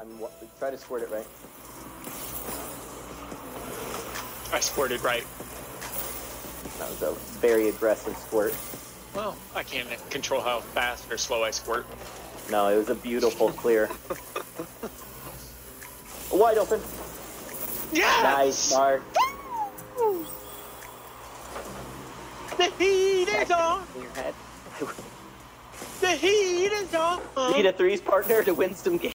I'm trying try to squirt it right. I squirted right. That was a very aggressive squirt. Well, I can't control how fast or slow I squirt. No, it was a beautiful clear. Wide open. Yeah! Nice, Mark. The heat is on! In your head. The heat is on! Need a threes partner to win some games.